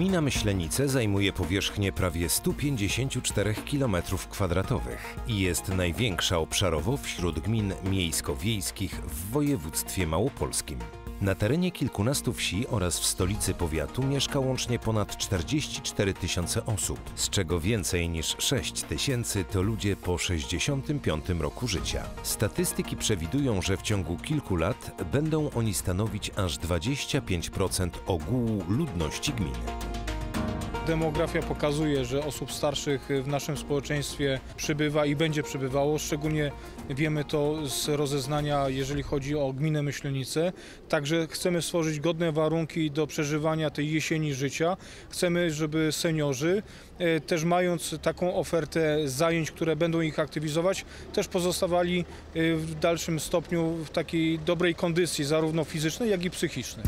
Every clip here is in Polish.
Gmina Myślenice zajmuje powierzchnię prawie 154 km2 i jest największa obszarowo wśród gmin miejsko-wiejskich w województwie małopolskim. Na terenie kilkunastu wsi oraz w stolicy powiatu mieszka łącznie ponad 44 tysiące osób, z czego więcej niż 6 tysięcy to ludzie po 65 roku życia. Statystyki przewidują, że w ciągu kilku lat będą oni stanowić aż 25% ogółu ludności gminy. Demografia pokazuje, że osób starszych w naszym społeczeństwie przybywa i będzie przybywało. Szczególnie wiemy to z rozeznania, jeżeli chodzi o gminę Myślenice. Także chcemy stworzyć godne warunki do przeżywania tej jesieni życia. Chcemy, żeby seniorzy, e, też mając taką ofertę zajęć, które będą ich aktywizować, też pozostawali e, w dalszym stopniu w takiej dobrej kondycji, zarówno fizycznej, jak i psychicznej.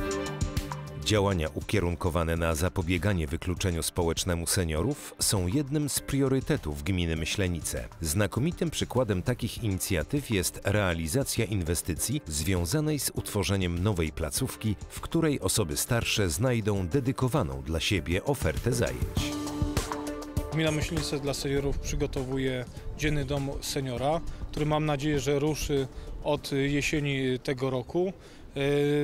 Działania ukierunkowane na zapobieganie wykluczeniu społecznemu seniorów są jednym z priorytetów gminy Myślenice. Znakomitym przykładem takich inicjatyw jest realizacja inwestycji związanej z utworzeniem nowej placówki, w której osoby starsze znajdą dedykowaną dla siebie ofertę zajęć. Gmina Myślenice dla seniorów przygotowuje Dzienny Dom Seniora, który mam nadzieję, że ruszy od jesieni tego roku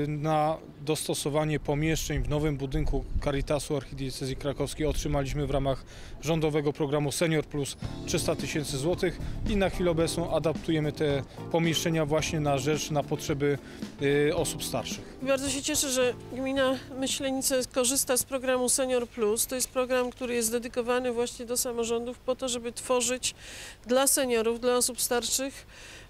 na dostosowanie pomieszczeń w nowym budynku Caritasu Archidiecezji Krakowskiej otrzymaliśmy w ramach rządowego programu Senior Plus 300 tysięcy złotych i na chwilę obecną adaptujemy te pomieszczenia właśnie na rzecz, na potrzeby y, osób starszych. Bardzo się cieszę, że gmina Myślenice korzysta z programu Senior Plus. To jest program, który jest dedykowany właśnie do samorządów po to, żeby tworzyć dla seniorów, dla osób starszych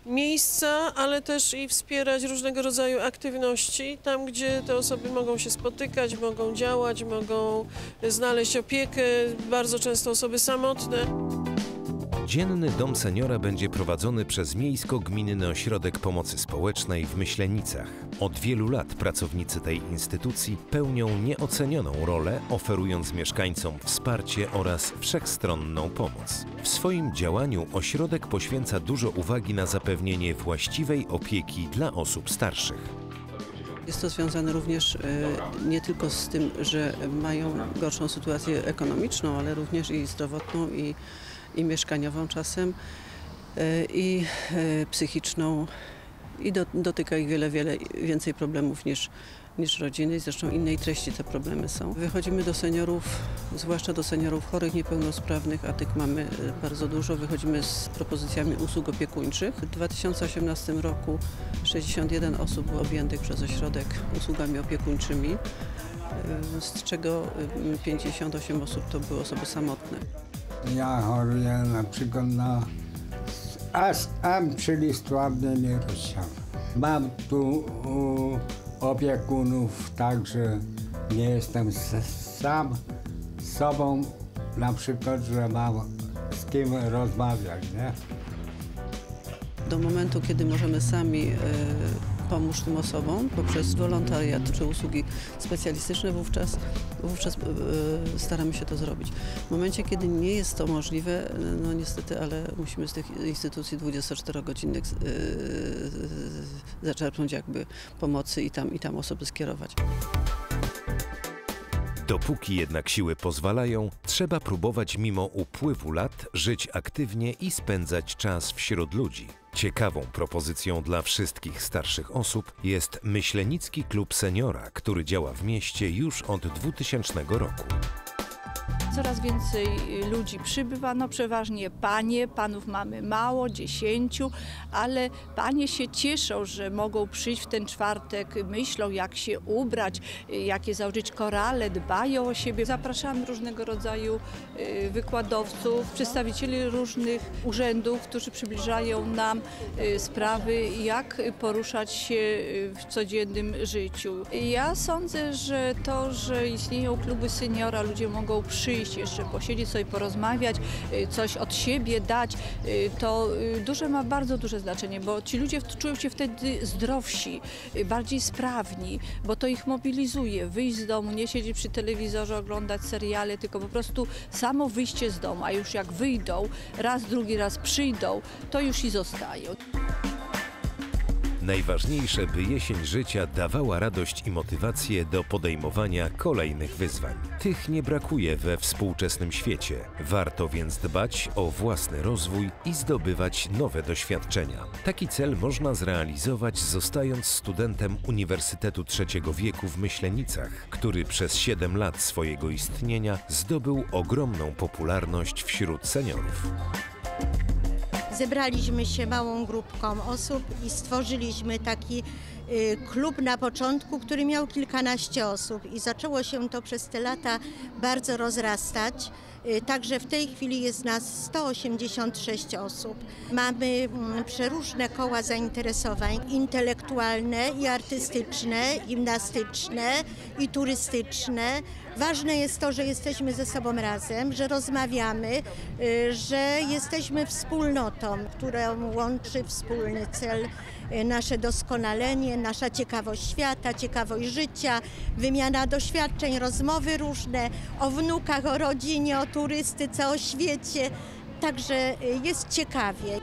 miejsca, ale też i wspierać różnego rodzaju aktywności tam, gdzie te osoby mogą się spotykać, mogą działać, mogą znaleźć opiekę, bardzo często osoby samotne. Dzienny Dom Seniora będzie prowadzony przez Miejsko-Gminny Ośrodek Pomocy Społecznej w Myślenicach. Od wielu lat pracownicy tej instytucji pełnią nieocenioną rolę, oferując mieszkańcom wsparcie oraz wszechstronną pomoc. W swoim działaniu ośrodek poświęca dużo uwagi na zapewnienie właściwej opieki dla osób starszych. Jest to związane również e, nie tylko z tym, że mają gorszą sytuację ekonomiczną, ale również i zdrowotną i, i mieszkaniową czasem e, i e, psychiczną i do, dotyka ich wiele, wiele więcej problemów niż, niż rodziny i zresztą innej treści te problemy są. Wychodzimy do seniorów, zwłaszcza do seniorów chorych, niepełnosprawnych, a tych mamy e, bardzo dużo. Wychodzimy z propozycjami usług opiekuńczych. W 2018 roku 61 osób było objętych przez ośrodek usługami opiekuńczymi, z czego e, 58 osób to były osoby samotne. Ja choruję na przykład na AM, czyli stwardnienie rozsiane. Mam tu opiekunów, także nie jestem sam sobą, na przykład, że mam z kim rozmawiać, nie? do momentu, kiedy możemy sami e, pomóc tym osobom poprzez wolontariat czy usługi specjalistyczne, wówczas, wówczas e, staramy się to zrobić. W momencie, kiedy nie jest to możliwe, no niestety, ale musimy z tych instytucji 24-godzinnych e, zaczerpnąć jakby pomocy i tam, i tam osoby skierować. Dopóki jednak siły pozwalają, trzeba próbować mimo upływu lat żyć aktywnie i spędzać czas wśród ludzi. Ciekawą propozycją dla wszystkich starszych osób jest Myślenicki Klub Seniora, który działa w mieście już od 2000 roku. Coraz więcej ludzi przybywa, no przeważnie panie, panów mamy mało, dziesięciu, ale panie się cieszą, że mogą przyjść w ten czwartek, myślą jak się ubrać, jakie założyć korale, dbają o siebie. Zapraszamy różnego rodzaju y, wykładowców, przedstawicieli różnych urzędów, którzy przybliżają nam y, sprawy, jak poruszać się y, w codziennym życiu. Ja sądzę, że to, że istnieją kluby seniora, ludzie mogą przyjść, jeszcze posiedzieć sobie, porozmawiać, y, coś od siebie dać, y, to y, duże ma bardzo duże znaczenie, bo ci ludzie czują się wtedy zdrowsi, bardziej sprawni, bo to ich mobilizuje. Wyjść z domu, nie siedzieć przy telewizorze, oglądać seriale, tylko po prostu samo wyjście z domu, a już jak wyjdą, raz, drugi raz przyjdą, to już i zostają. Najważniejsze, by jesień życia dawała radość i motywację do podejmowania kolejnych wyzwań. Tych nie brakuje we współczesnym świecie. Warto więc dbać o własny rozwój i zdobywać nowe doświadczenia. Taki cel można zrealizować zostając studentem Uniwersytetu Trzeciego Wieku w Myślenicach, który przez 7 lat swojego istnienia zdobył ogromną popularność wśród seniorów. Zebraliśmy się małą grupką osób i stworzyliśmy taki y, klub na początku, który miał kilkanaście osób i zaczęło się to przez te lata bardzo rozrastać. Y, Także w tej chwili jest nas 186 osób. Mamy mm, przeróżne koła zainteresowań intelektualne i artystyczne, gimnastyczne i turystyczne. Ważne jest to, że jesteśmy ze sobą razem, że rozmawiamy, y, że jesteśmy wspólnotą, którą łączy wspólny cel y, nasze doskonalenie, nasza ciekawość świata, ciekawość życia, wymiana doświadczeń, rozmowy różne o wnukach, o rodzinie, o turystyce, o świecie. Także y, jest ciekawie.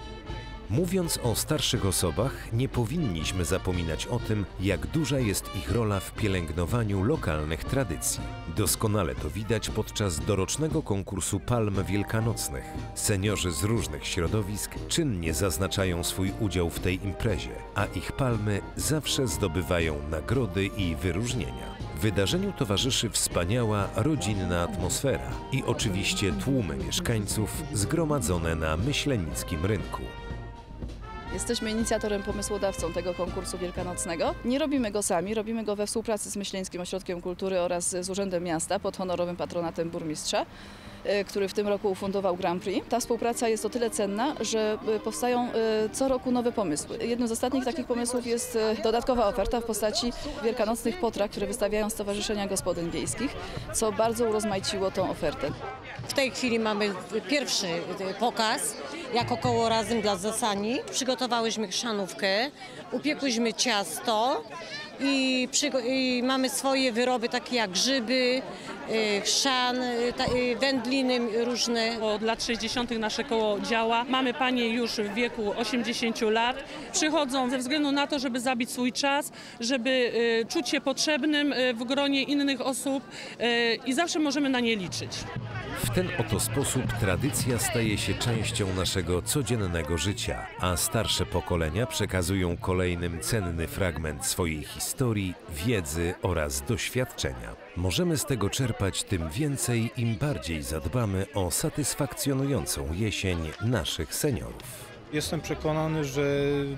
Mówiąc o starszych osobach, nie powinniśmy zapominać o tym, jak duża jest ich rola w pielęgnowaniu lokalnych tradycji. Doskonale to widać podczas dorocznego konkursu palm wielkanocnych. Seniorzy z różnych środowisk czynnie zaznaczają swój udział w tej imprezie, a ich palmy zawsze zdobywają nagrody i wyróżnienia. Wydarzeniu towarzyszy wspaniała, rodzinna atmosfera i oczywiście tłumy mieszkańców zgromadzone na myślenickim rynku. Jesteśmy inicjatorem, pomysłodawcą tego konkursu wielkanocnego. Nie robimy go sami, robimy go we współpracy z Myśleńskim Ośrodkiem Kultury oraz z Urzędem Miasta pod honorowym patronatem burmistrza, e, który w tym roku ufundował Grand Prix. Ta współpraca jest o tyle cenna, że e, powstają e, co roku nowe pomysły. Jednym z ostatnich takich pomysłów jest dodatkowa oferta w postaci wielkanocnych potraw, które wystawiają Stowarzyszenia Gospodyń Wiejskich, co bardzo urozmaiciło tą ofertę. W tej chwili mamy pierwszy pokaz jako koło Razem dla Zasani. Przygotowałyśmy chrzanówkę, upiekłyśmy ciasto i, i mamy swoje wyroby takie jak grzyby, y, chrzan, y, y, wędliny różne. Od lat 60. nasze koło działa. Mamy panie już w wieku 80 lat. Przychodzą ze względu na to, żeby zabić swój czas, żeby czuć się potrzebnym w gronie innych osób i zawsze możemy na nie liczyć. W ten oto sposób tradycja staje się częścią naszego codziennego życia, a starsze pokolenia przekazują kolejnym cenny fragment swojej historii, wiedzy oraz doświadczenia. Możemy z tego czerpać tym więcej, im bardziej zadbamy o satysfakcjonującą jesień naszych seniorów. Jestem przekonany, że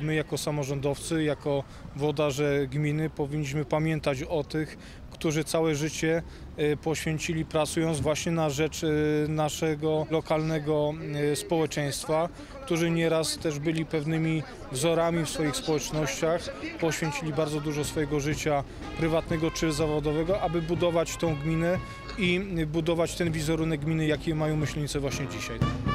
my jako samorządowcy, jako włodarze gminy powinniśmy pamiętać o tych, którzy całe życie e, poświęcili pracując właśnie na rzecz e, naszego lokalnego e, społeczeństwa, którzy nieraz też byli pewnymi wzorami w swoich społecznościach, poświęcili bardzo dużo swojego życia prywatnego czy zawodowego, aby budować tą gminę i budować ten wizerunek gminy, jaki mają myślenice właśnie dzisiaj.